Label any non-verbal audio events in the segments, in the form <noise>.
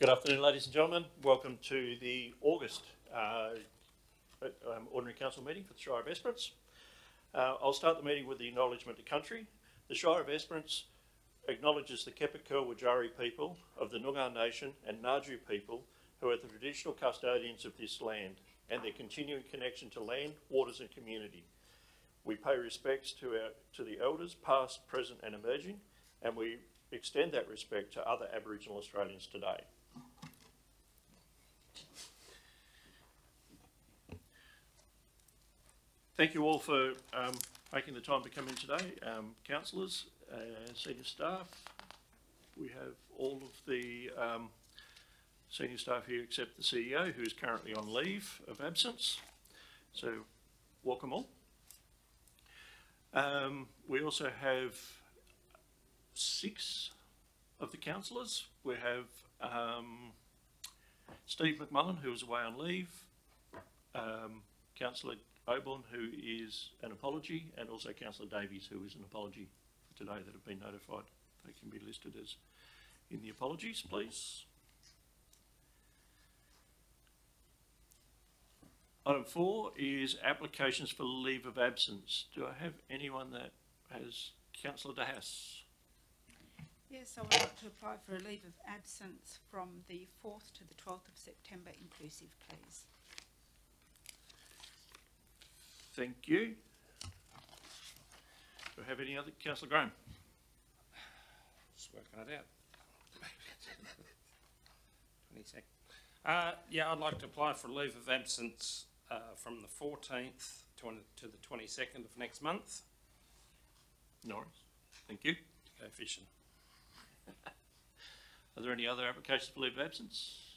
Good afternoon, ladies and gentlemen. Welcome to the August uh, um, Ordinary Council meeting for the Shire of Esperance. Uh, I'll start the meeting with the acknowledgement of country. The Shire of Esperance acknowledges the Kepa Kurl Wudjari people of the Noongar Nation and Ngadju people who are the traditional custodians of this land and their continuing connection to land, waters and community. We pay respects to, our, to the elders, past, present and emerging, and we extend that respect to other Aboriginal Australians today. Thank you all for um, making the time to come in today. Um, councillors, uh, senior staff, we have all of the um, senior staff here except the CEO who is currently on leave of absence. So welcome all. Um, we also have six of the councillors. We have um, Steve McMullen, who is away on leave, um, Councillor Oborn, who is an apology, and also Councillor Davies, who is an apology for today that have been notified. They can be listed as in the apologies, please. Item four is applications for leave of absence. Do I have anyone that has Councillor DeHaas? Yes, I would like to apply for a leave of absence from the 4th to the 12th of September inclusive, please. Thank you. Do I have any other? Councillor Graham? Just working it out. <laughs> Twenty sec. Uh, yeah, I'd like to apply for a leave of absence, uh, from the fourteenth to, to the twenty-second of next month Norris? Thank you. to go fishing. <laughs> Are there any other applications for leave of absence?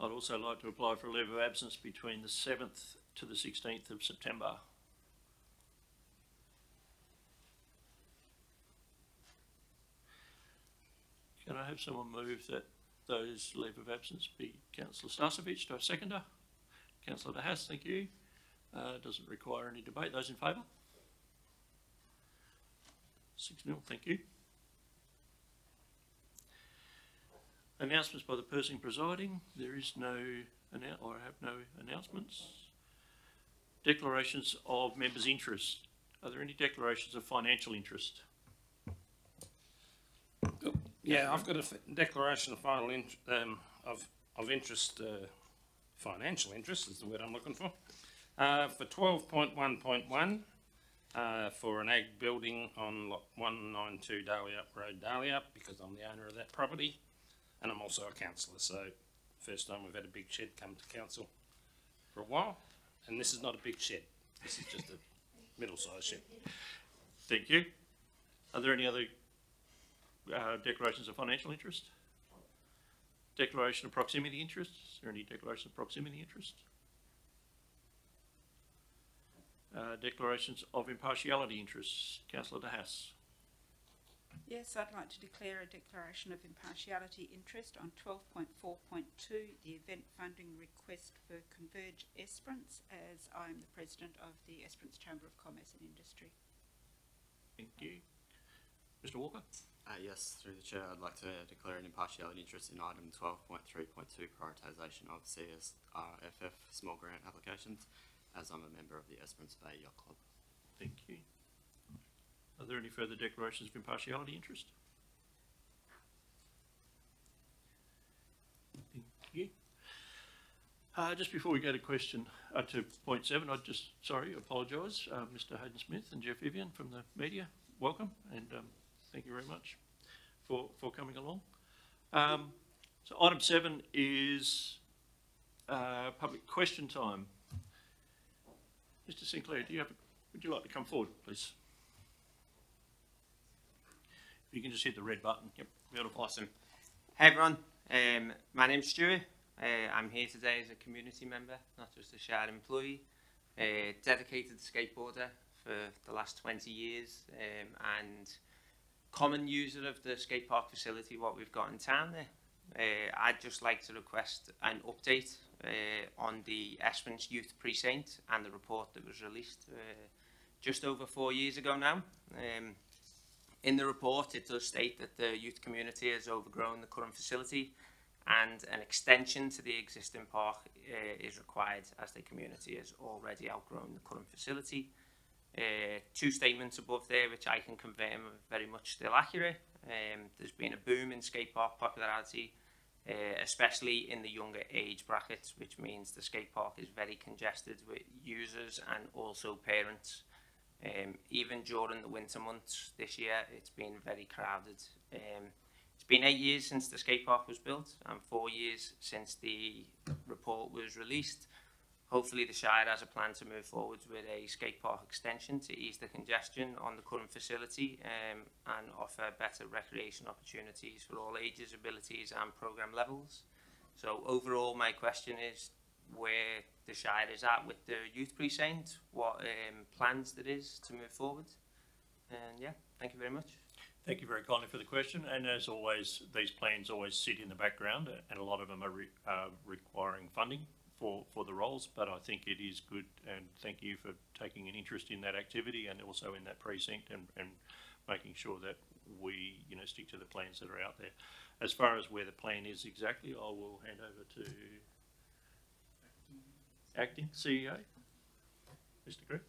I'd also like to apply for a leave of absence between the seventh to the sixteenth of September. Can I have someone move that those leave of absence be councillor Starcevich, do I have a seconder? Councillor De Haas, thank you. Uh, doesn't require any debate. Those in favour? Six nil, thank you. Announcements by the person presiding. There is no, or I have no announcements. Declarations of members' interest. Are there any declarations of financial interest? Yeah, I've got a declaration of final int- um, of, of interest, uh, financial interest is the word I'm looking for. Uh, for twelve point one point one, uh, for an ag building on lot one nine two Dalyup Road, Dalyup, because I'm the owner of that property. And I'm also a councillor, so first time we've had a big shed come to council for a while. And this is not a big shed, this is just a <laughs> middle-sized shed. Thank you. Are there any other uh, declarations of financial interest? Declaration of proximity interest? Is there any declaration of proximity interest? Uh, declarations of impartiality interests. Councillor De Haas. Yes, I'd like to declare a declaration of impartiality interest on 12.4.2, the event funding request for Converge Esperance, as I am the president of the Esperance Chamber of Commerce and Industry. Thank you. Mr Walker? Uh, yes, through the chair, I'd like to declare an impartiality interest in item twelve point three point two, prioritisation of CSRFF small grant applications, as I'm a member of the Esperance Bay Yacht Club. Thank you. Are there any further declarations of impartiality interest? Thank you. Uh, just before we go to question, uh, to point seven, I just, sorry, apologise, uh, Mr Hayden Smith and Jeff Vivian from the media, welcome, and, um, thank you very much for, for coming along. Um, so item seven is, uh, public question time. Mr Sinclair, do you have, a- would you like to come forward, please? You can just hit the red button, yep, beautiful. Awesome. Hey everyone, um, my name's Stuart. Uh, I'm here today as a community member, not just a Shire employee. Uh, dedicated skateboarder for the last 20 years um, and common user of the skate park facility what we've got in town there. Uh, I'd just like to request an update uh, on the Esperance Youth Precinct and the report that was released uh, just over four years ago now. Um, in the report, it does state that the youth community has overgrown the current facility and an extension to the existing park uh, is required as the community has already outgrown the current facility. Uh, two statements above there, which I can confirm are very much still accurate. Um, there's been a boom in skate park popularity, uh, especially in the younger age brackets, which means the skate park is very congested with users and also parents. Um, even during the winter months this year, it's been very crowded. Um, it's been eight years since the skate park was built and four years since the report was released. Hopefully the Shire has a plan to move forward with a skate park extension to ease the congestion on the current facility um, and offer better recreation opportunities for all ages, abilities and programme levels. So overall my question is where the Shire is at with the youth precinct, what um, plans there is to move forward. And yeah, thank you very much. Thank you very kindly for the question, and as always, these plans always sit in the background, and a lot of them are re, uh, requiring funding for, for the roles, but I think it is good, and thank you for taking an interest in that activity and also in that precinct and, and making sure that we, you know, stick to the plans that are out there. As far as where the plan is exactly, I will hand over to acting CEO, Mr. Green.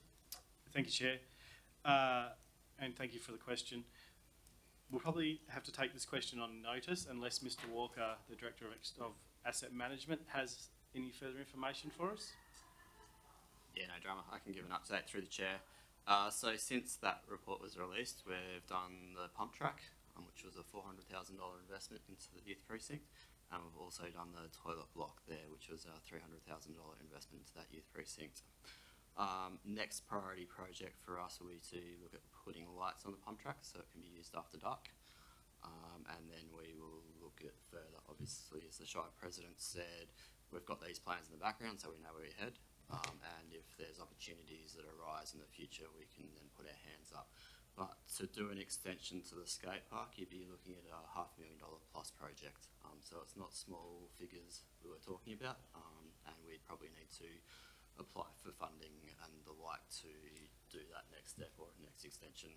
Thank you, Chair. Uh, and thank you for the question. We'll probably have to take this question on notice unless Mr Walker, the Director of, of Asset Management, has any further information for us. Yeah, no drama. I can give an update through the chair. Uh, so since that report was released, we've done the pump track, um, which was a four hundred thousand dollar investment into the youth precinct, and we've also done the toilet block there, which was a three hundred thousand dollar investment into that youth precinct. Um, next priority project for us will be to look at putting lights on the pump track so it can be used after dark. Um, and then we will look at further, obviously, as the Shire President said, we've got these plans in the background so we know where we're head. Um, and if there's opportunities that arise in the future, we can then put our hands up. But to do an extension to the skate park, you'd be looking at a half million dollar plus project. Um, so it's not small figures we were talking about, um, and we'd probably need to apply for funding and the like to do that next step or next extension.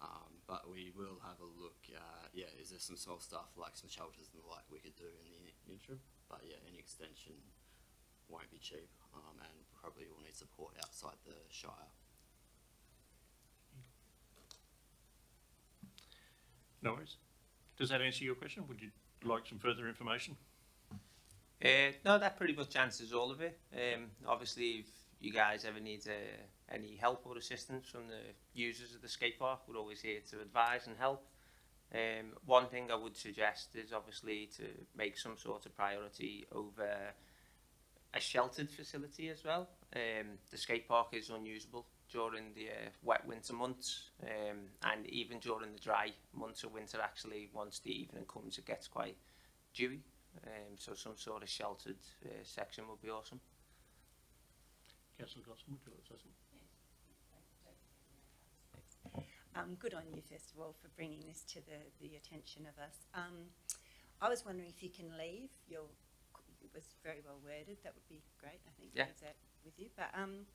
Um, but we will have a look. Uh, yeah, is there some small stuff like some shelters and the like we could do in the interim? But yeah, any extension won't be cheap, um, and probably will need support outside the Shire. No worries. Does that answer your question? Would you like some further information? Uh, no, that pretty much answers all of it. Um, obviously, if you guys ever need uh, any help or assistance from the users of the skate park, we're always here to advise and help. Um, one thing I would suggest is obviously to make some sort of priority over a sheltered facility as well. Um, the skate park is unusable during the uh, wet winter months um, and even during the dry months of winter actually once the evening comes it gets quite dewy um, so some sort of sheltered uh, section would be awesome. Councillor Gosson, would you to? Um, good on you, first of all, for bringing this to the, the attention of us. Um, I was wondering if you can leave. Your it was very well worded. That would be great. I think Yeah. leave that with you. But um,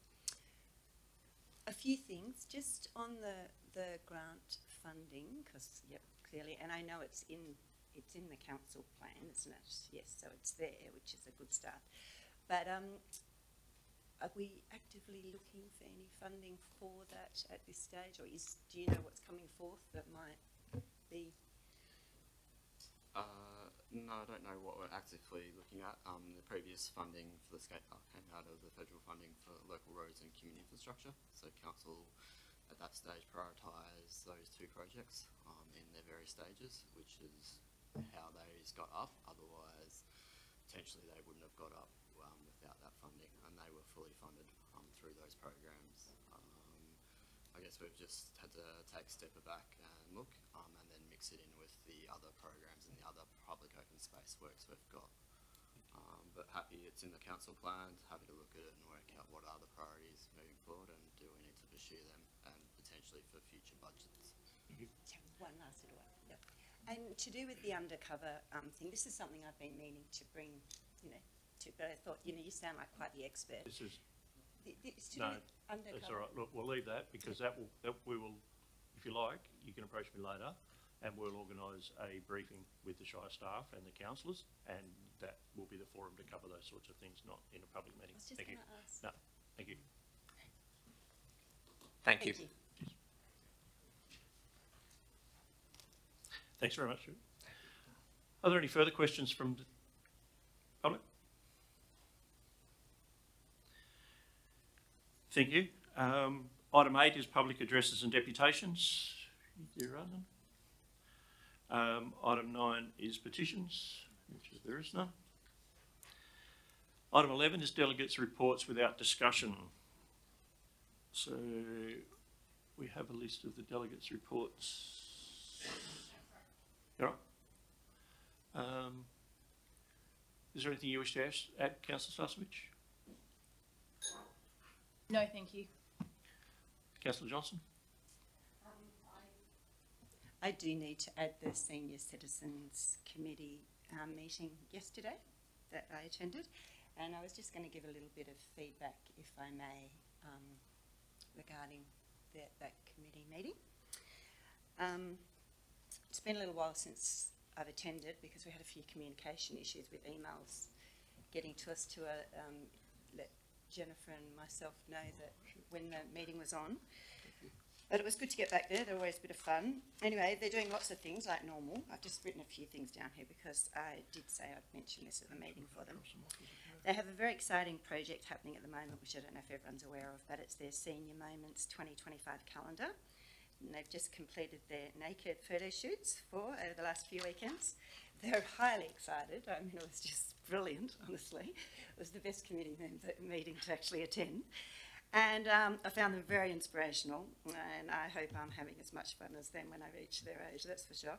a few things just on the the grant funding, because yep, clearly, and I know it's in it's in the council plan, isn't it? Yes, so it's there, which is a good start. But um, are we actively looking for any funding for that at this stage, or is, do you know what's coming forth that might be? Uh, no, I don't know what we're actively looking at. Um, the previous funding for the skate park came out of the federal funding for local roads and community infrastructure. So council at that stage prioritised those two projects um, in their various stages, which is how those got up. Otherwise, potentially they wouldn't have got up um, without that funding, and they were fully funded um, through those programs. Um, I guess we've just had to take a step back and look, um, and mix it in with the other programs and the other public open space works we've got. Um, but happy it's in the council plans, happy to look at it and work out what are the priorities moving forward and do we need to pursue them and potentially for future budgets. One last little one. Yep. And to do with the undercover um, thing, this is something I've been meaning to bring, you know, to, but I thought, you know, you sound like quite the expert. This is, Th- th- to No, do undercover. that's all right. Look, we'll leave that because that will, that we will, if you like, you can approach me later and we'll organise a briefing with the Shire staff and the councillors, and that will be the forum to cover those sorts of things, not in a public I meeting. was just Thank you. going to ask. No, thank you. Thank you. Thanks very much. Stuart. Are there any further questions from the public? Thank you. Um, item eight is public addresses and deputations. There are none. Um, item nine is petitions, which is, there is none. Item eleven is delegates' reports without discussion. So we have a list of the delegates' reports. Right? Um, is there anything you wish to ask, add, councillor Stasovich? No, thank you. Councillor Johnson? I do need to add the Senior Citizens Committee um, meeting yesterday that I attended, and I was just going to give a little bit of feedback, if I may, um, regarding that, that committee meeting. Um, it's been a little while since I've attended because we had a few communication issues with emails getting to us to uh, um, let Jennifer and myself know that when the meeting was on. But it was good to get back there. They're always a bit of fun. Anyway, they're doing lots of things like normal. I've just written a few things down here because I did say I'd mention this at the meeting for them. They have a very exciting project happening at the moment, which I don't know if everyone's aware of, but it's their Senior Moments 2025 calendar. And they've just completed their naked photo shoots for over the last few weekends. They're highly excited. I mean, it was just brilliant, honestly. It was the best committee meeting to actually attend. And um, I found them very inspirational, and I hope I'm having as much fun as them when I reach their age, that's for sure.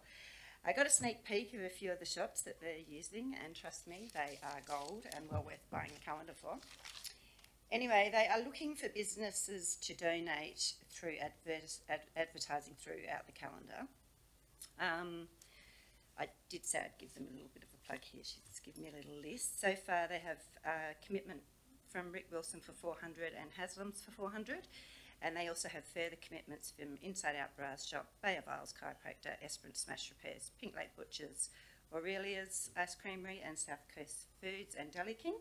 I got a sneak peek of a few of the shops that they're using, and trust me, they are gold and well worth buying a calendar for. Anyway, they are looking for businesses to donate through advert- ad- advertising throughout the calendar. Um, I did say I'd give them a little bit of a plug here. She's given me a little list. So far, they have a commitment from Rick Wilson for 400 and Haslam's for 400. And they also have further commitments from Inside Out Bras Shop, Bay of Isles Chiropractor, Esperance Smash Repairs, Pink Lake Butchers, Aurelia's Ice Creamery, and South Coast Foods and Deli King.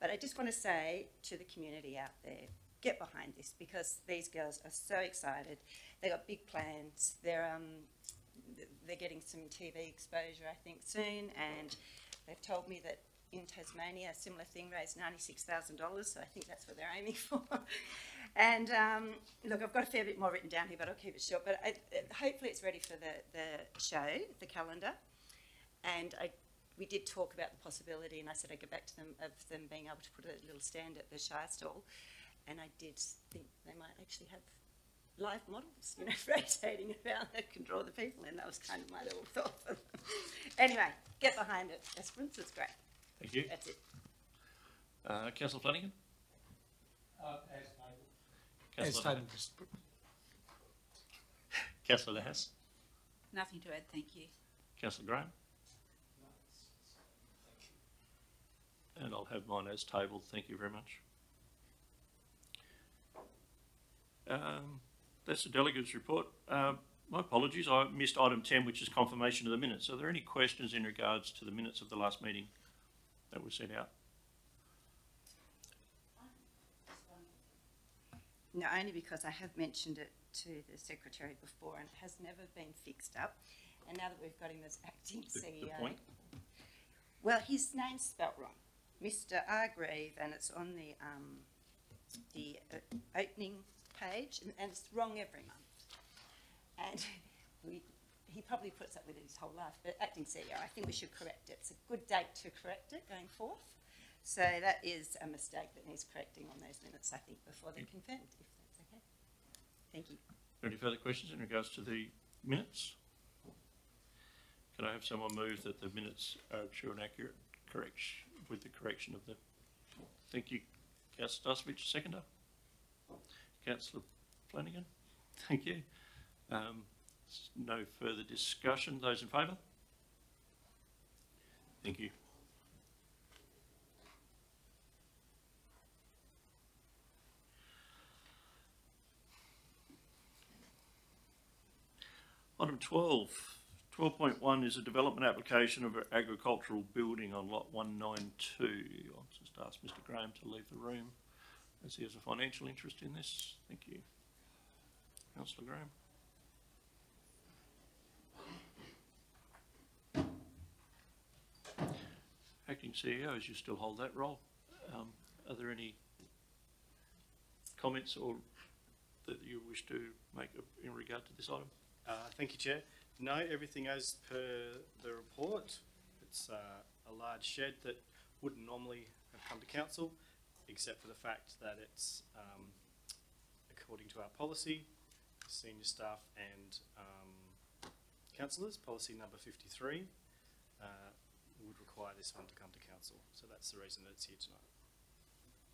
But I just want to say to the community out there, get behind this because these girls are so excited. They got big plans. They're um, they're getting some TV exposure, I think, soon, and they've told me that in Tasmania, a similar thing raised ninety-six thousand dollars. So I think that's what they're aiming <laughs> for. and um, look, I've got a fair bit more written down here, but I'll keep it short. But I, hopefully, it's ready for the the show, the calendar, and I we did talk about the possibility, and I said I'd get back to them of them being able to put a little stand at the Shire stall, and I did think they might actually have live models, you know, <laughs> rotating around that can draw the people in. That was kind of my little <laughs> thought anyway, get behind it, Esperance, it's great. Thank you. That's it. Uh, councillor Flanagan? As Councillor, tabled, Mr. Pr- councillor Lass? Nothing to add, thank you. Councillor Graham? And I'll have mine as tabled, thank you very much. Um, that's the delegates report. Uh, my apologies, I missed item ten, which is confirmation of the minutes. Are there any questions in regards to the minutes of the last meeting that were sent out? No, only because I have mentioned it to the secretary before and it has never been fixed up. And now that we've got him as acting The- CEO. the point? Well, his name's spelt wrong. Mr. Argrave, and it's on the, um, the uh, opening page, and, and it's wrong every month. And <laughs> we, he probably puts up with it his whole life, but acting CEO, I think we should correct it. It's a good date to correct it going forth. So that is a mistake that needs correcting on those minutes, I think, before they're confirmed, if that's okay. Thank you. Any further questions in regards to the minutes? Can I have someone move that the minutes are true and accurate, correction, with the correction of the, thank you, councillor Stasovich, seconder. Councillor Flanagan, thank you. Um, no further discussion, those in favour? Thank you. Item Item 12. 12.1 is a development application of an agricultural building on lot 192. I'll just ask Mr Graham to leave the room as he has a financial interest in this. Thank you. Councillor Graham. Acting CEO, as you still hold that role, um, are there any comments or that you wish to make in regard to this item? Uh, thank you, Chair. No, everything as per the report. It's uh, a large shed that wouldn't normally have come to council, except for the fact that it's, um, according to our policy, senior staff and um, councillors, policy number 53, uh, require this fund to come to council. So that's the reason that it's here tonight.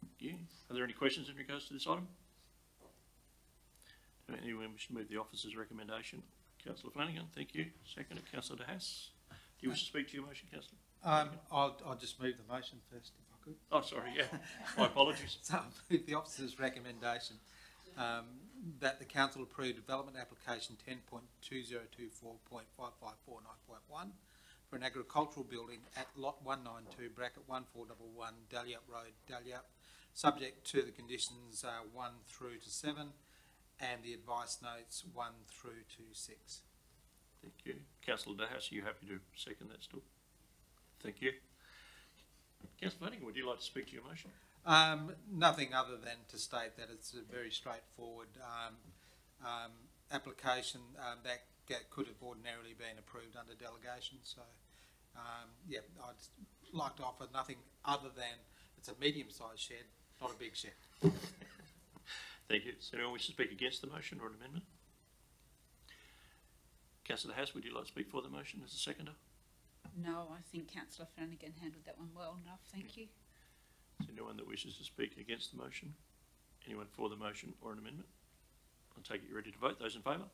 Thank you. Are there any questions in regards to this item? Anyone wish to move the officer's recommendation? Councillor Flanagan, thank you. Second, Councillor De Haas. Do you wish to speak to your motion, Councillor? Um, I'll, I'll just move the motion first, if I could. Oh, sorry, yeah. My apologies. <laughs> so I'll move the officer's recommendation um, that the council approve development application 10.2024.5549.1 for an agricultural building at lot one nine two bracket one four double one Dalyup Road, Dalyup, subject to the conditions, uh, one through to seven and the advice notes one through to six. Thank you. Councillor De Haas, are you happy to second that still? Thank you. Councillor Flanagan, would you like to speak to your motion? Um, nothing other than to state that it's a very straightforward um, um, application um, that, that could have ordinarily been approved under delegation. So, um, yeah, I'd like to offer nothing other than it's a medium-sized shed, not a big shed. Thank you. Does anyone wish to speak against the motion or an amendment? Councillor De Haas, would you like to speak for the motion as a seconder? No, I think councillor Flanagan handled that one well enough, thank you. Is there anyone that wishes to speak against the motion? Anyone for the motion or an amendment? I'll take it you're ready to vote. Those in favour?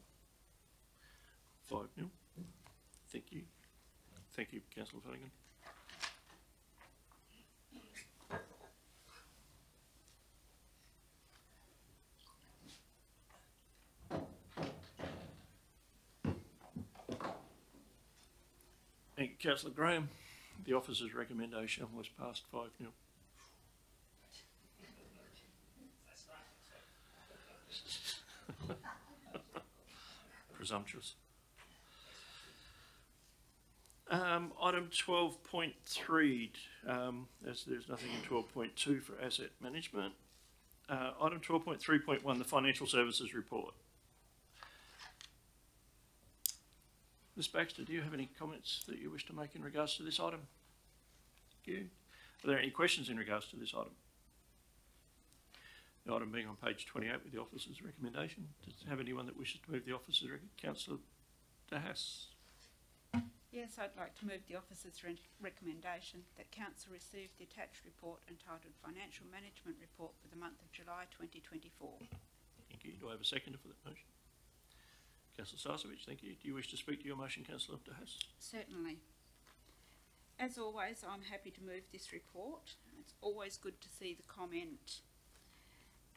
Five nil. Thank you. Thank you, councillor Flanagan. Thank you, councillor Graham. The officer's recommendation was passed five nil. Presumptuous. Um, item twelve point three, um, as there's nothing in twelve point two for asset management. Uh, item twelve point three point one, the financial services report. Ms Baxter, do you have any comments that you wish to make in regards to this item? Thank you. Are there any questions in regards to this item? The item being on page twenty-eight with the officer's recommendation. Does have anyone that wishes to move the officer's councillor De Haas? Yes, I'd like to move the officer's re- recommendation that council receive the attached report entitled Financial Management Report for the month of July twenty twenty-four. Thank you. Do I have a seconder for that motion? Councillor Sasovich, thank you. Do you wish to speak to your motion, councillor De Haas? Certainly. As always, I'm happy to move this report. It's always good to see the comment.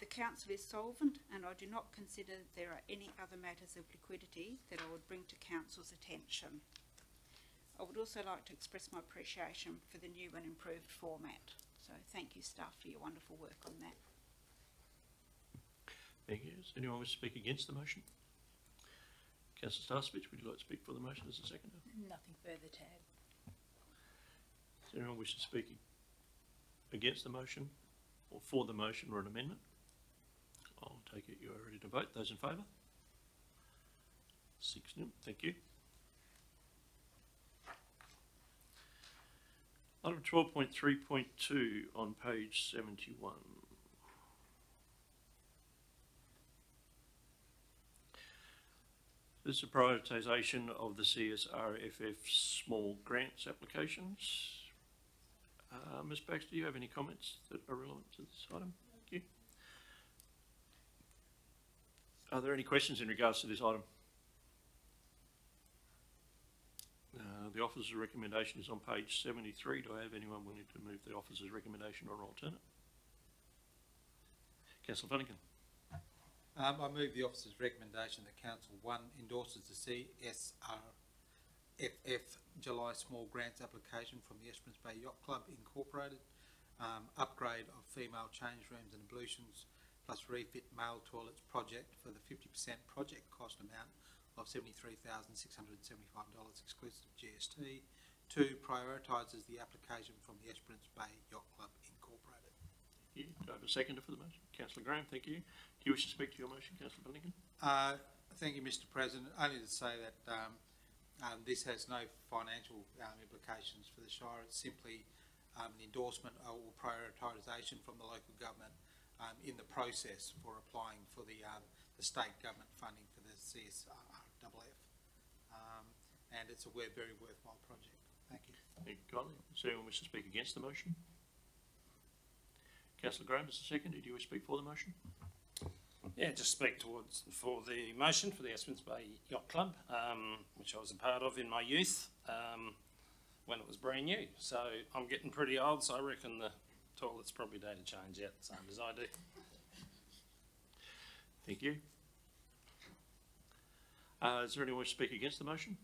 The council is solvent and I do not consider there are any other matters of liquidity that I would bring to council's attention. I would also like to express my appreciation for the new and improved format. So thank you staff for your wonderful work on that. Thank you. Does anyone wish to speak against the motion? Councillor Stasovich, would you like to speak for the motion as a seconder? Nothing further to add. Does anyone wish to speak against the motion or for the motion or an amendment? Take it you are ready to vote. Those in favour? Six nil. Thank you. Item twelve point three point two on page seventy-one. This is a prioritisation of the CSRFF small grants applications. Uh, Ms Baxter, do you have any comments that are relevant to this item? Thank you. Are there any questions in regards to this item? Uh, the officer's recommendation is on page seventy-three. Do I have anyone willing to move the officer's recommendation or an alternate? Councillor Flanagan. Um, I move the officer's recommendation that council, one, endorses the CSRFF July Small Grants application from the Esperance Bay Yacht Club Incorporated, um, upgrade of female change rooms and ablutions, plus refit male toilets project for the fifty percent project cost amount of seventy-three thousand six hundred and seventy-five dollars exclusive of GST. Two, prioritises the application from the Esperance Bay Yacht Club Incorporated. Thank you. Do I have a seconder for the motion? Councillor Graham, thank you. Do you wish to speak to your motion, Councillor Bennington? Uh, thank you, Mr President. Only to say that, um, um, this has no financial, um, implications for the Shire. It's simply, um, an endorsement or prioritisation from the local government, um, in the process for applying for the, um, the state government funding for the CSRFF. Um, and it's a very worthwhile project. Thank you. Thank you kindly. Does anyone wish to speak against the motion? Councillor Graham is the second. Do you wish to speak for the motion? Yeah, just speak towards, for the motion for the Esperance Bay Yacht Club, um, which I was a part of in my youth, um, when it was brand new. So I'm getting pretty old, so I reckon the toilet's probably day to change out, the same as I do. Thank you. Uh, is there anyone wish to speak against the motion?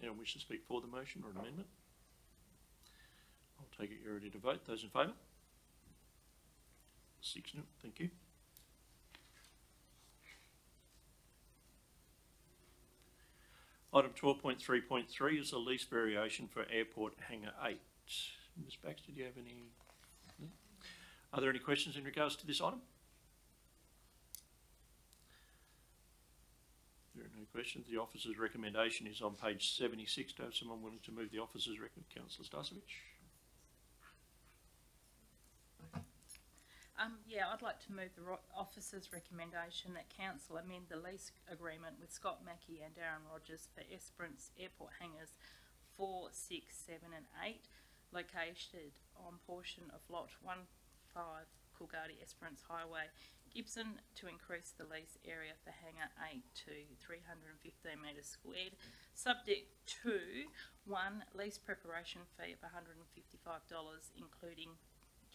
Anyone wish to speak for the motion or an amendment? I'll take it you're ready to vote. Those in favour? Six nil, thank you. Item twelve point three point three is a lease variation for Airport Hangar Eight. Ms Baxter, do you have any? Are there any questions in regards to this item? There are no questions. The officer's recommendation is on page seventy-six. Do I have someone willing to move the officer's recommend? Councillor Stasevich? Um, yeah, I'd like to move the officer's recommendation that council amend the lease agreement with Scott Mackey and Darren Rogers for Esperance Airport hangars four, six, seven and eight, located on portion of lot one five Coolgardie Esperance Highway, Gibson, to increase the lease area for hangar eight to three hundred and fifteen metres squared, subject to one, lease preparation fee of hundred and fifty-five dollars, including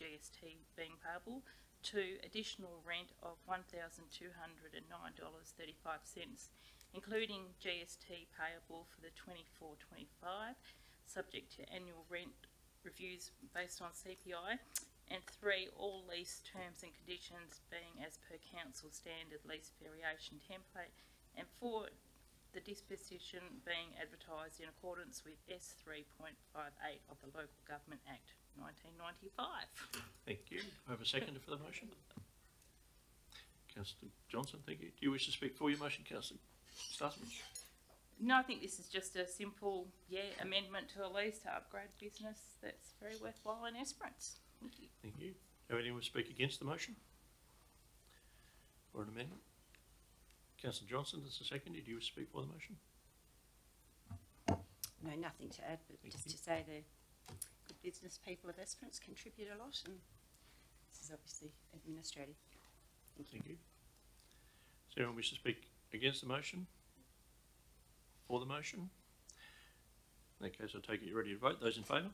GST being payable. Two, additional rent of one thousand two hundred and nine dollars thirty-five cents, including GST payable for the 24-25, subject to annual rent reviews based on CPI. And three, all lease terms and conditions being as per council standard lease variation template. And four, the disposition being advertised in accordance with S three point five eight of the Local Government Act nineteen ninety-five. Thank you. I have a seconder for the motion. Councillor Johnson, thank you. Do you wish to speak for your motion, Councillor Stasevich? No, I think this is just a simple, yeah, amendment to a lease to upgrade business that's very worthwhile in Esperance. Thank you. Have anyone speak against the motion? Or an amendment? Councillor Johnson, is the second. Do you wish to speak for the motion? No, nothing to add, but Thank just you. to say the good business people of Esperance contribute a lot and this is obviously administrative. Thank you. Thank you. Does anyone wish to speak against the motion? For the motion? In that case, I take it you're ready to vote. Those in favour?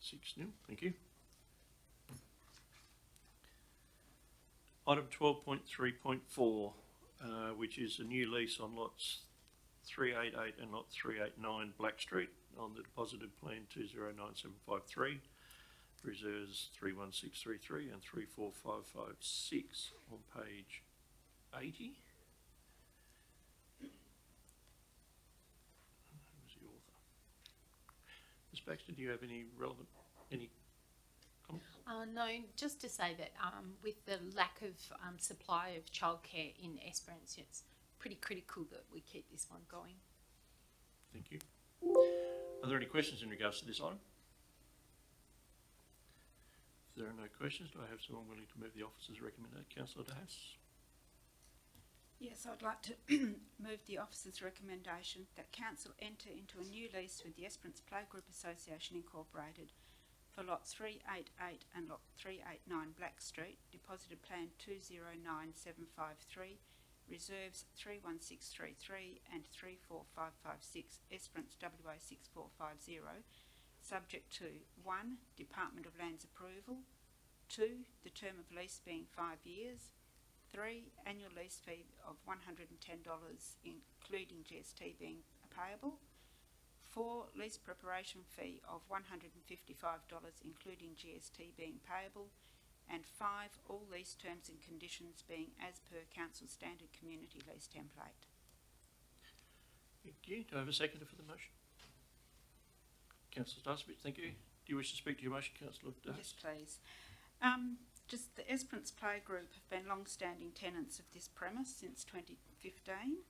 Six new, thank you. Item 12.3.4, uh, which is a new lease on lots 388 and lot 389 Black Street on the deposited plan 209753, reserves 31633 and 34556 on page 80. Baxter, do you have any relevant, any comments? Uh, no, just to say that um, with the lack of um, supply of childcare in Esperance, it's pretty critical that we keep this one going. Thank you. Are there any questions in regards to this item? If there are no questions, do I have someone willing to move the officer's recommendation? Councillor De Haas? Yes, I'd like to <clears throat> move the officer's recommendation that council enter into a new lease with the Esperance Playgroup Association Incorporated for lot three eight eight and lot three eight nine Black Street, deposited plan two zero nine seven five three, reserves three one six three three and three four five five six, Esperance WA six four five zero, subject to one, Department of Lands approval, two, the term of lease being five years, three, annual lease fee of one hundred and ten dollars, including GST being payable. Four, lease preparation fee of one hundred and fifty-five dollars, including GST being payable. And five, all lease terms and conditions being as per council standard community lease template. Thank you. Do I have a seconder for the motion? Councillor Starsovich, thank you. Do you wish to speak to your motion, Councillor De Haas? Yes, please. Um, just the Esperance Playgroup have been long-standing tenants of this premise since 2015,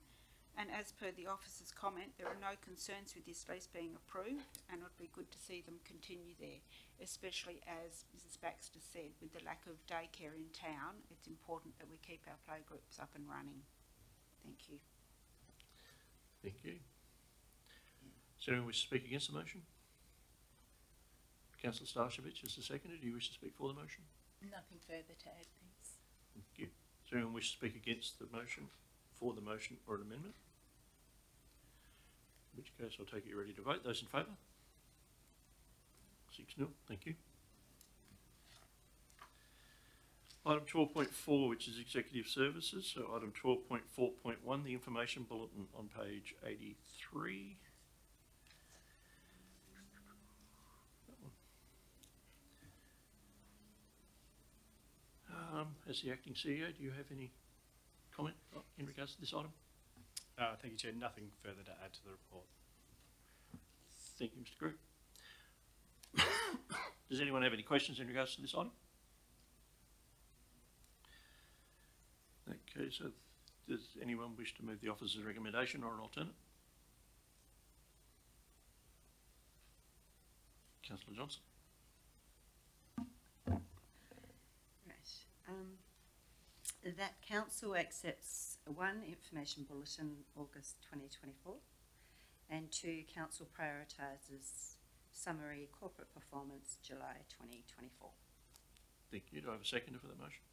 and as per the officer's comment, there are no concerns with this lease being approved, and it would be good to see them continue there, especially as Mrs Baxter said, with the lack of daycare in town, it's important that we keep our playgroups up and running. Thank you. Thank you. Does anyone wish to speak against the motion? Councillor Starsovich is the seconder. Do you wish to speak for the motion? Nothing further to add, thanks. Thank you. Does anyone wish to speak against the motion, for the motion or an amendment? In which case I'll take it you're ready to vote. Those in favour? Six nil. Thank you. Item 12.4, which is executive services. So item 12.4.1, the information bulletin on page 83. Um, as the acting CEO, do you have any comment in regards to this item? Uh, thank you, Chair. Nothing further to add to the report. Thank you, Mr. Group. <coughs> Does anyone have any questions in regards to this item? Okay, so does anyone wish to move the officer's recommendation or an alternate? Councillor Johnson. Um, that council accepts one information bulletin, August twenty twenty-four, and two, council prioritises summary corporate performance, July twenty twenty-four. Thank you. Do I have a seconder for that motion?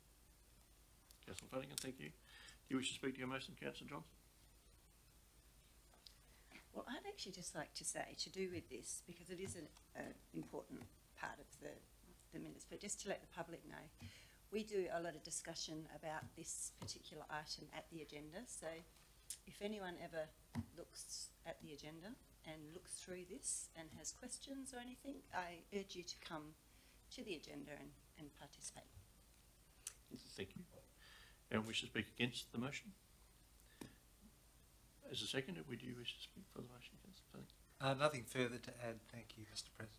Councillor Flanagan, thank you. Do you wish to speak to your motion, Councillor Johnson? Well, I'd actually just like to say, to do with this, because it is an uh, important part of the, the minutes, but just to let the public know, we do a lot of discussion about this particular item at the agenda. So if anyone ever looks at the agenda and looks through this and has questions or anything, I urge you to come to the agenda and, and participate. Thank you. Anyone wish to speak against the motion? As a seconder, would you wish to speak for the motion, Councillor Uh, nothing further to add, thank you, Mr President.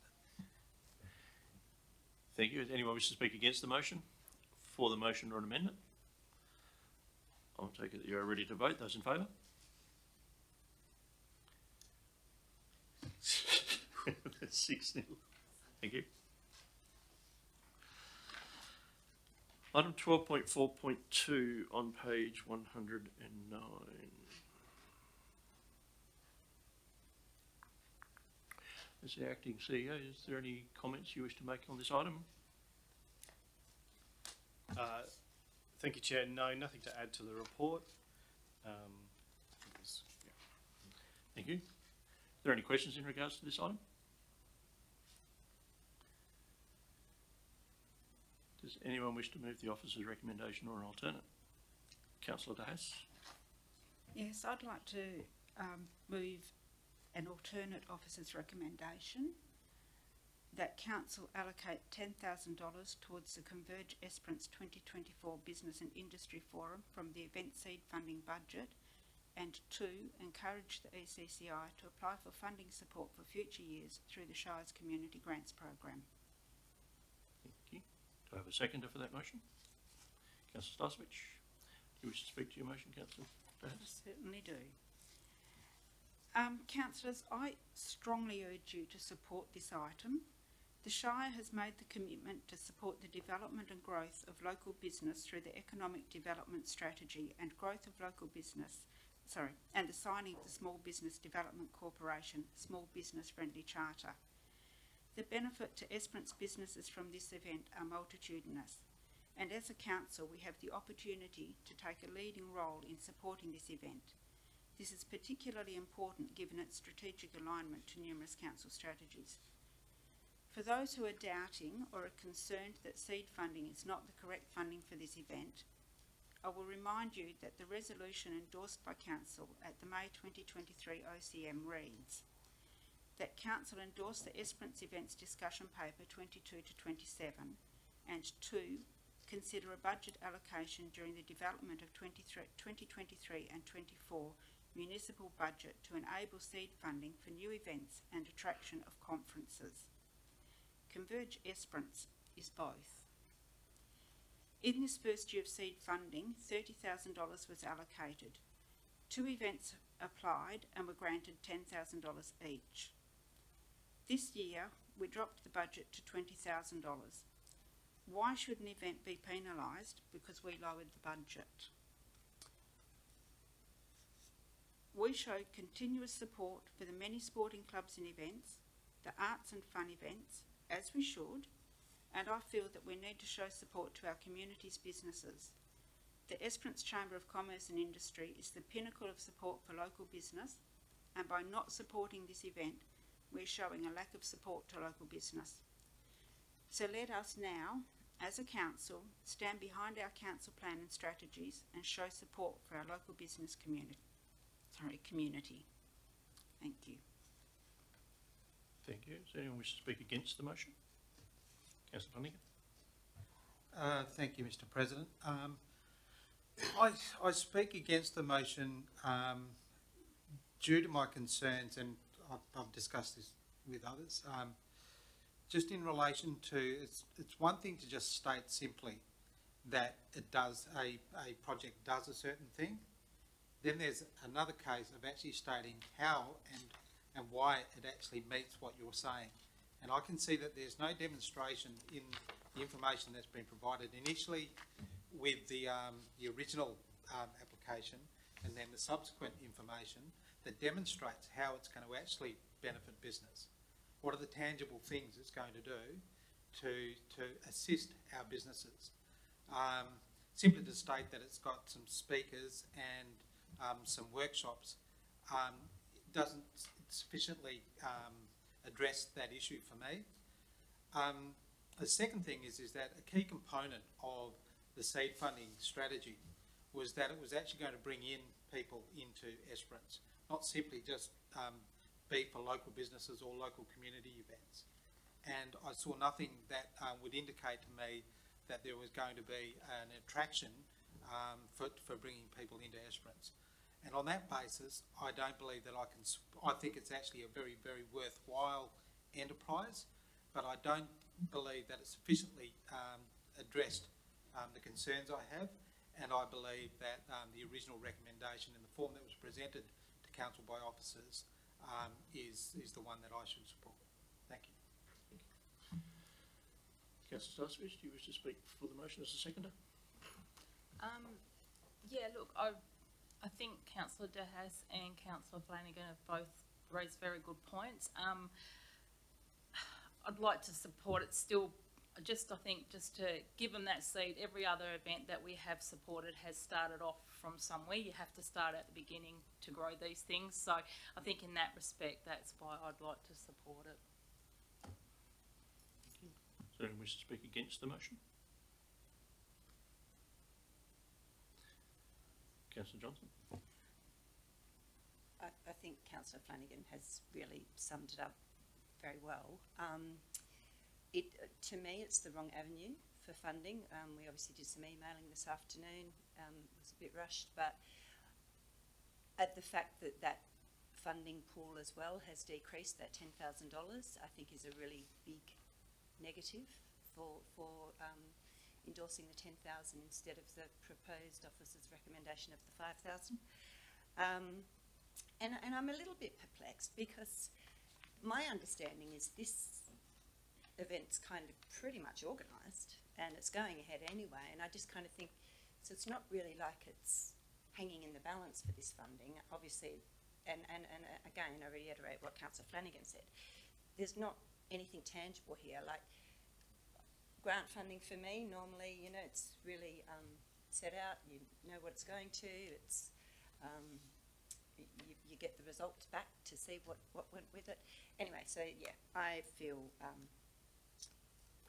Thank you. Does anyone wish to speak against the motion? For the motion or an amendment? I'll take it that you are ready to vote. Those in favour? <laughs> Six nil. Thank you. Item twelve point four point two on page one hundred and nine. As the acting CEO, is there any comments you wish to make on this item? Uh, thank you, Chair. No, nothing to add to the report. Um, was- yeah. Thank you. Are there any questions in regards to this item? Does anyone wish to move the officer's recommendation or an alternate? Councillor De Haas? Yes, I'd like to um, move an alternate officer's recommendation that council allocate ten thousand dollars towards the Converge Esperance twenty twenty-four Business and Industry Forum from the event seed funding budget. And two, encourage the ECCI to apply for funding support for future years through the Shire's Community Grants Program. Thank you. Do I have a seconder for that motion? Councillor Starcevich? Do you wish to speak to your motion, Councillor I Certainly do. Um, councillors, I strongly urge you to support this item. The Shire has made the commitment to support the development and growth of local business through the Economic Development Strategy and growth of local business, sorry, and the signing of the Small Business Development Corporation Small Business Friendly Charter. The benefit to Esperance businesses from this event are multitudinous, and as a council we have the opportunity to take a leading role in supporting this event. This is particularly important given its strategic alignment to numerous council strategies. For those who are doubting or are concerned that seed funding is not the correct funding for this event, I will remind you that the resolution endorsed by Council at the May 2023 OCM reads that Council endorse the Esperance Events Discussion Paper 22 to 27 and 2. Consider a budget allocation during the development of 2023 and 24 municipal budget to enable seed funding for new events and attraction of conferences. Converge Esperance is both. In this first year of seed funding, $30,000 was allocated. Two events applied and were granted $10,000 each. This year, we dropped the budget to $20,000. Why should an event be penalised? Because we lowered the budget. We showed continuous support for the many sporting clubs and events, the arts and fun events, as we should, and I feel that we need to show support to our community's businesses. The Esperance Chamber of Commerce and Industry is the pinnacle of support for local business, and by not supporting this event, we're showing a lack of support to local business. So let us now, as a council, stand behind our council plan and strategies and show support for our local business community. Sorry, community. Thank you. Thank you. Does anyone wish to speak against the motion? Councillor Flanagan? Uh, thank you, Mr President. Um, I, I speak against the motion um, due to my concerns, and I've, I've discussed this with others, um, just in relation to, it's, it's one thing to just state simply that it does, a, a project does a certain thing. Then there's another case of actually stating how and, and why it actually meets what you're saying. And I can see that there's no demonstration in the information that's been provided initially with the, um, the original um, application and then the subsequent information that demonstrates how it's going to actually benefit business. What are the tangible things it's going to do to, to assist our businesses? Um, simply to state that it's got some speakers and um, some workshops um, doesn't sufficiently um, address that issue for me. Um, the second thing is, is that a key component of the seed funding strategy was that it was actually going to bring in people into Esperance, not simply just um, be for local businesses or local community events. And I saw nothing that um, would indicate to me that there was going to be an attraction um, for, for bringing people into Esperance. And on that basis, I don't believe that I can, I think it's actually a very, very worthwhile enterprise, but I don't believe that it's sufficiently um, addressed um, the concerns I have, and I believe that um, the original recommendation in the form that was presented to council by officers um, is, is the one that I should support. Thank you. Councillor Starcevich, do you wish to speak for the motion as a seconder? Um, yeah, look, I, I think councillor De Haas and councillor Flanagan have both raised very good points. Um, I'd like to support it still, just I think, just to give them that seed. Every other event that we have supported has started off from somewhere. You have to start at the beginning to grow these things. So I think in that respect, that's why I'd like to support it. Does anyone to speak against the motion? Councillor Johnson? I, I think Councillor Flanagan has really summed it up very well. Um, it, to me, it's the wrong avenue for funding. Um, we obviously did some emailing this afternoon. Um, it was a bit rushed, but at the fact that that funding pool as well has decreased, that $10,000, I think is a really big negative for, for um, endorsing the 10,000 instead of the proposed officer's recommendation of the 5,000. Um, and, and I'm a little bit perplexed because my understanding is this event's kind of pretty much organised and it's going ahead anyway. And I just kind of think, so it's not really like it's hanging in the balance for this funding. Obviously, and, and, and uh, again, I reiterate what Councillor Flanagan said. There's not anything tangible here. Like grant funding for me, normally, you know, it's really um, set out. You know what it's going to. It's um, you, you get the results back to see what, what went with it. Anyway, so yeah, I feel um,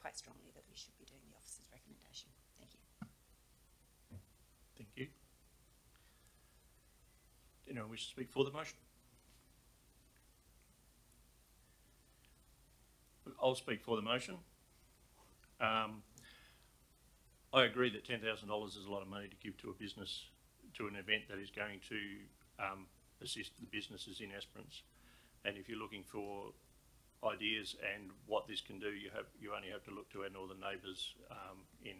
quite strongly that we should be doing the officer's recommendation. Thank you. Thank you. Anyone wish to speak for the motion? I'll speak for the motion. Um, I agree that ten thousand dollars is a lot of money to give to a business, to an event that is going to, um, assist the businesses in Esperance. And if you're looking for ideas and what this can do, you have, you only have to look to our northern neighbours, um, in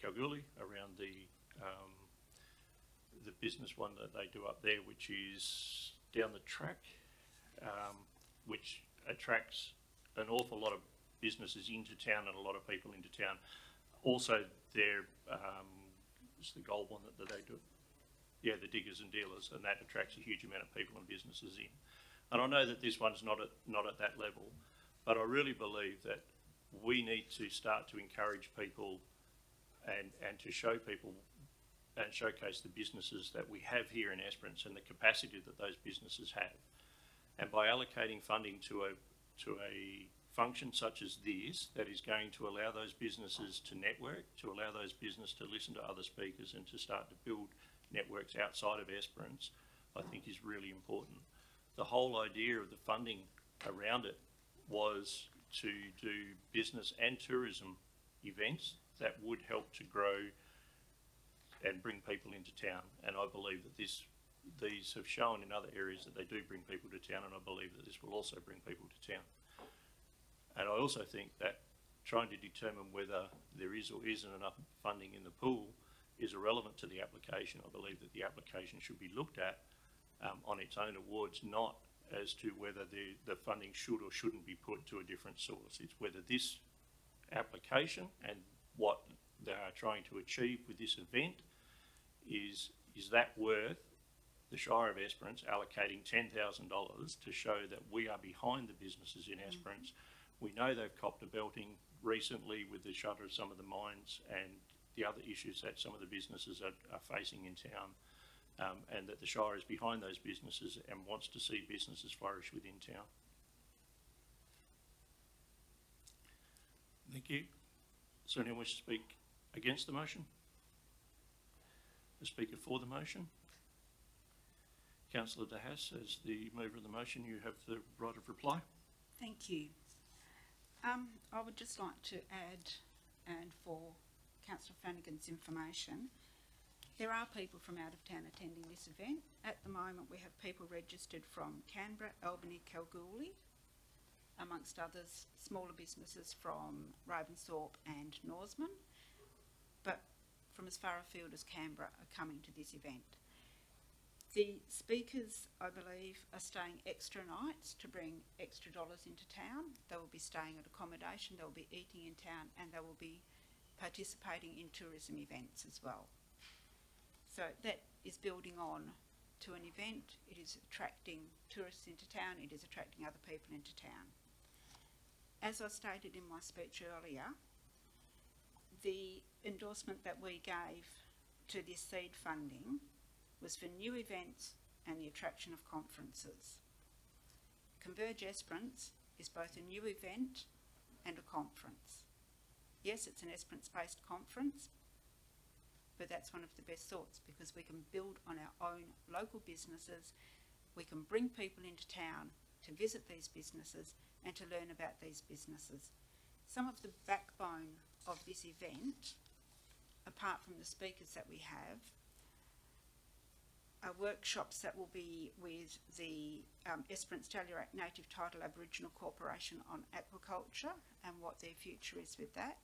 Kalgoorlie around the, um, the business one that they do up there, which is down the track, um, which attracts an awful lot of businesses into town and a lot of people into town. Also, their, um, it's the gold one that, that they do. Yeah, the diggers and dealers, and that attracts a huge amount of people and businesses in. And I know that this one's not at, not at that level, but I really believe that we need to start to encourage people and, and to show people and showcase the businesses that we have here in Esperance and the capacity that those businesses have. And by allocating funding to a, to a function such as this, that is going to allow those businesses to network, to allow those businesses to listen to other speakers and to start to build networks outside of Esperance, I think is really important. The whole idea of the funding around it was to do business and tourism events that would help to grow and bring people into town. And I believe that this, these have shown in other areas that they do bring people to town, and I believe that this will also bring people to town. And I also think that trying to determine whether there is or isn't enough funding in the pool is irrelevant to the application. I believe that the application should be looked at um, on its own awards, not as to whether the, the funding should or shouldn't be put to a different source. It's whether this application and what they are trying to achieve with this event is, is that worth the Shire of Esperance allocating ten thousand dollars to show that we are behind the businesses in Esperance. We know they've copped a belting recently with the shutter of some of the mines and the other issues that some of the businesses are, are facing in town. Um, and that the Shire is behind those businesses and wants to see businesses flourish within town. Thank you. Is there anyone wish to speak against the motion? The speaker for the motion? Councillor De Haas, as the mover of the motion, you have the right of reply. Thank you. Um, I would just like to add, and for Councillor Flanagan's information, there are people from out of town attending this event. At the moment, we have people registered from Canberra, Albany, Kalgoorlie, amongst others, smaller businesses from Ravensthorpe and Norseman, but from as far afield as Canberra are coming to this event. The speakers, I believe, are staying extra nights to bring extra dollars into town. They will be staying at accommodation, they will be eating in town, and they will be participating in tourism events as well. So that is building on to an event. It is attracting tourists into town. It is attracting other people into town. As I stated in my speech earlier, the endorsement that we gave to this seed funding was for new events and the attraction of conferences. Converge Esperance is both a new event and a conference. Yes, it's an Esperance based conference, but that's one of the best sorts because we can build on our own local businesses. We can bring people into town to visit these businesses and to learn about these businesses. Some of the backbone of this event, apart from the speakers that we have, are workshops that will be with the um, Esperance Tjaltjraak Native Title Aboriginal Corporation on aquaculture and what their future is with that.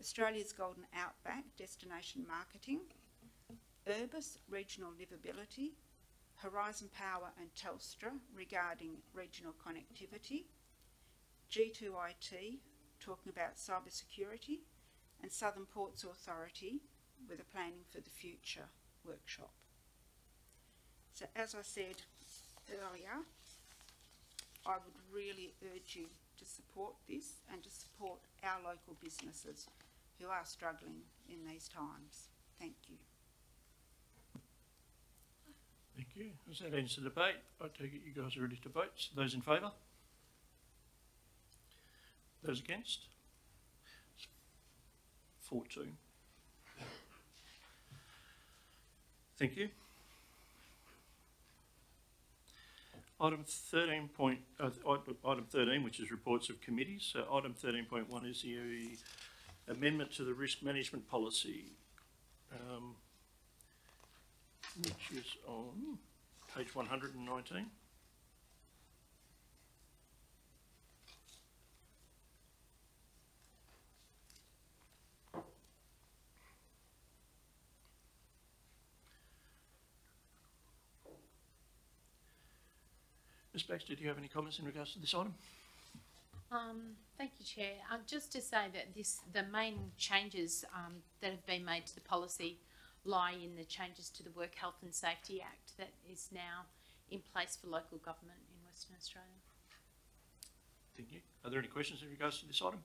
Australia's Golden Outback Destination Marketing, Urbis Regional Livability, Horizon Power and Telstra regarding regional connectivity, G2IT talking about cybersecurity, and Southern Ports Authority with a Planning for the Future workshop. So as I said earlier, I would really urge you to support this and to support our local businesses who are struggling in these times. Thank you. Thank you. As that ends the debate, I take it you guys are ready to vote. So Those in favour? Those against? Four two. Thank you. Item 13, point, uh, item 13 which is reports of committees. So item 13.1 is the amendment to the risk management policy, um, which is on page 119. Ms Baxter, do you have any comments in regards to this item? Um, thank you, Chair. Um, just to say that this, the main changes, um, that have been made to the policy lie in the changes to the Work Health and Safety Act that is now in place for local government in Western Australia. Thank you. Are there any questions in regards to this item?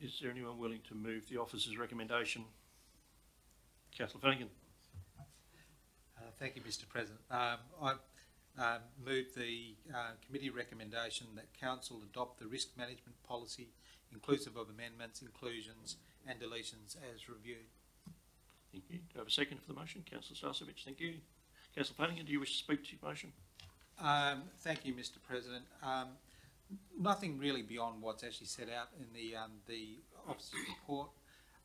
Is there anyone willing to move the officer's recommendation? Councillor Flanagan. Thank you, Mr President. Um, I um, move the uh, committee recommendation that council adopt the risk management policy inclusive of amendments, inclusions and deletions as reviewed. Thank you. Do I have a second for the motion? Councillor Starcevich, thank you. Councillor Flanagan, do you wish to speak to your motion? Um, thank you, Mr President. Um, nothing really beyond what's actually set out in the, um, the officer's report.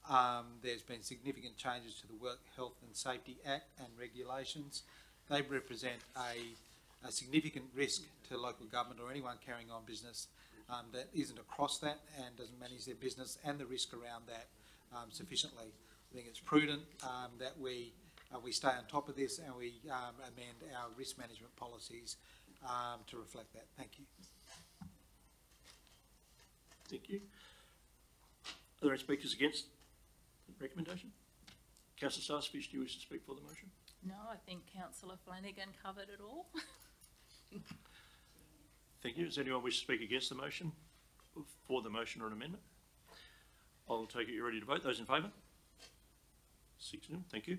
Um, there's been significant changes to the Work Health and Safety Act and regulations. They represent a, a significant risk to local government or anyone carrying on business um, that isn't across that and doesn't manage their business and the risk around that um, sufficiently. I think it's prudent um, that we uh, we stay on top of this and we um, amend our risk management policies um, to reflect that. Thank you. Thank you. Are there any speakers against recommendation? Councillor Sarsfield, do you wish to speak for the motion? No, I think Councillor Flanagan covered it all. Thank you. Does anyone wish to speak against the motion, for the motion or an amendment? I'll take it you're ready to vote. Those in favour? Six. Thank you.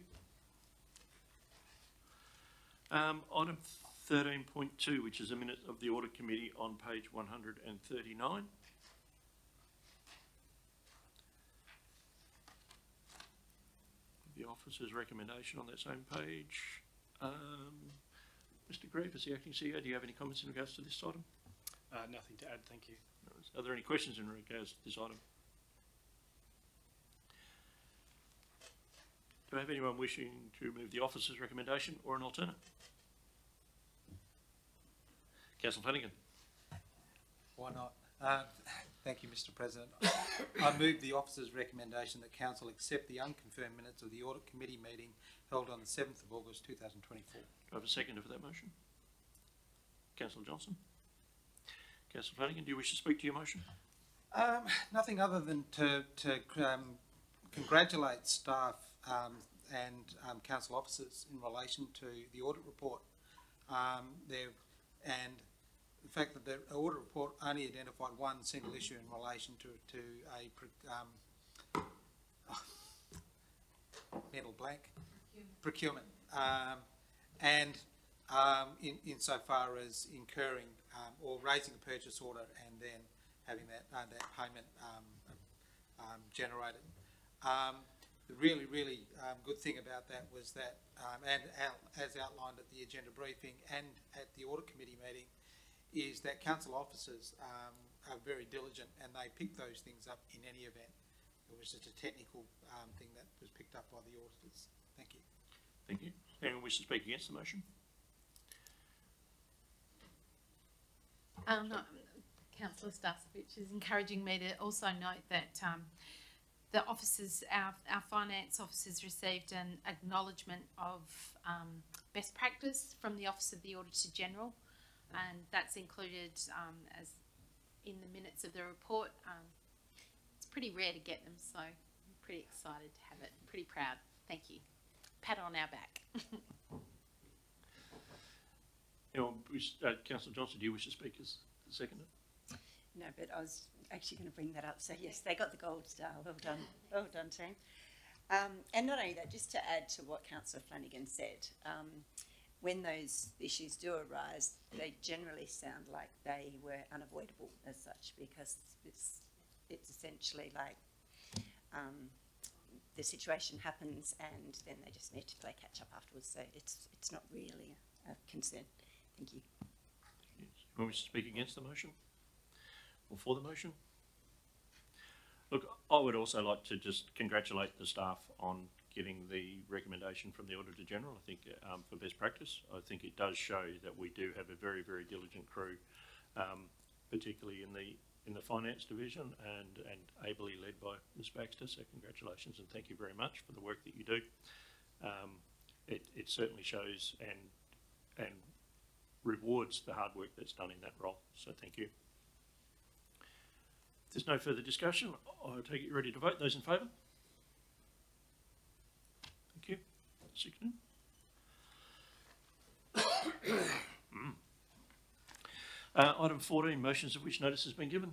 Um, item 13.2, which is a minute of the Audit Committee on page 139. The officer's recommendation on that same page. Um, Mr Grieve, as the acting CEO, do you have any comments in regards to this item? Uh, nothing to add, thank you. Are there any questions in regards to this item? Do I have anyone wishing to move the officer's recommendation or an alternate? Councillor Flanagan. Why not? Uh, thank you, Mr President. I move the officer's recommendation that council accept the unconfirmed minutes of the audit committee meeting held on the seventh of August two thousand twenty-four. Do I have a seconder for that motion? Councillor Johnson. Councillor Flanagan, do you wish to speak to your motion? Um, nothing other than to, to um, congratulate staff um, and um, council officers in relation to the audit report. Um, and the fact that the audit report only identified one single issue in relation to, to a um, <sighs> mental blank procurement. Um, and um, in, insofar as incurring um, or raising a purchase order and then having that, uh, that payment um, um, generated. Um, the really, really um, good thing about that was that, um, and out, as outlined at the agenda briefing and at the audit committee meeting, is that council officers um, are very diligent and they pick those things up in any event. It was just a technical um, thing that was picked up by the auditors. Thank you. Thank you. Anyone wish to speak against the motion? Um, no, Councillor Starcevich is encouraging me to also note that um, the officers, our, our finance officers received an acknowledgement of um, best practice from the Office of the Auditor General, and that's included um, as in the minutes of the report. Um, it's pretty rare to get them, so I'm pretty excited to have it. Pretty proud. Thank you. Pat on our back. <laughs> Anyone wish, uh, Councillor Johnson, do you wish to speak as the seconder? No, but I was actually going to bring that up. So yes, they got the gold star. Well done, well done, team. Um, and not only that, just to add to what Councillor Flanagan said, um, when those issues do arise, they generally sound like they were unavoidable as such because it's it's essentially like um, the situation happens and then they just need to play catch up afterwards. So it's it's not really a, concern. Thank you. You want me to speak against the motion? Or for the motion? Look, I would also like to just congratulate the staff on getting the recommendation from the Auditor General. I think um, for best practice, I think it does show that we do have a very, very diligent crew, um, particularly in the in the finance division and and ably led by Ms Baxter. So congratulations and thank you very much for the work that you do. Um, it it certainly shows and and rewards the hard work that's done in that role. So thank you. If there's no further discussion, I'll take it you're ready to vote. Those in favour? Thank you. Sixteen. Mm. <coughs> Uh, item fourteen, motions of which notice has been given.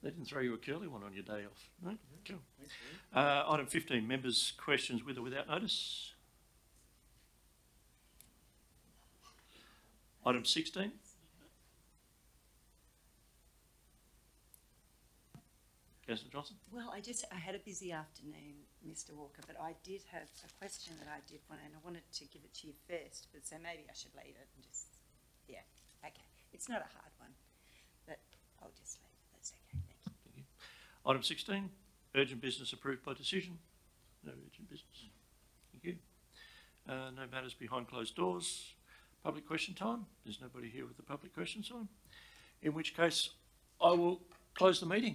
They didn't throw you a curly one on your day off, no? Cool. Uh, item fifteen, members' questions with or without notice. Item sixteen. Councillor Johnson? Well, I just I had a busy afternoon, Mr. Walker, but I did have a question that I did want, and I wanted to give it to you first. But so maybe I should leave it and just yeah, okay. It's not a hard one, but I'll just leave it. That's okay. Thank you. Thank you. Item sixteen, urgent business approved by decision. No urgent business. Thank you. Uh, no matters behind closed doors. Public question time. There's nobody here with the public question time. In which case, I will close the meeting.